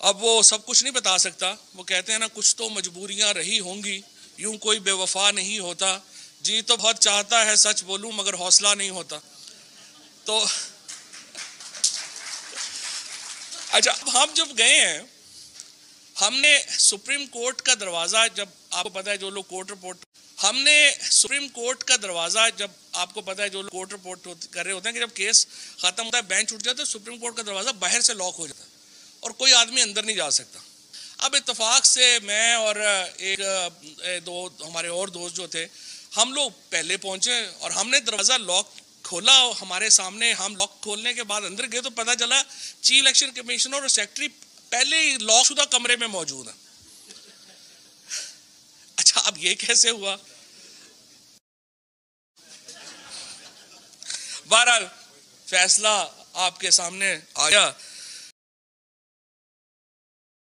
अब वो सब कुछ नहीं बता सकता। वो कहते हैं ना, कुछ तो मजबूरियाँ रही होंगी, यूँ कोई बेवफा नहीं होता। जी तो बहुत चाहता है, सच बोलूँ, मगर हौसला नहीं होता। तो अच्छा अब हम जब गए हैं, हमने सुप्रीम कोर्ट का दरवाज़ा जब आपको पता है जो लोग कोर्ट रिपोर्ट, हमने सुप्रीम कोर्ट का दरवाज़ा जब आपको पता है जो लोग कोर्ट रिपोर्ट कर रहे होते हैं कि जब केस ख़त्म होता है, बेंच उठ जाता है सुप्रीम कोर्ट का दरवाज़ा बाहर से लॉक हो जाता है। और कोई आदमी अंदर नहीं जा सकता। अब इतफाक से मैं और एक दो, हमारे और दोस्त जो थे, हम लोग पहले पहुँचे और हमने दरवाज़ा लॉक खोला हमारे सामने हम लॉक खोलने के बाद अंदर गए तो पता चला चीफ इलेक्शन कमिश्नर और सेक्रेटरी पहले ही लॉक शुदा कमरे में मौजूद है। अच्छा अब ये कैसे हुआ? बहरहाल, फैसला आपके सामने आ गया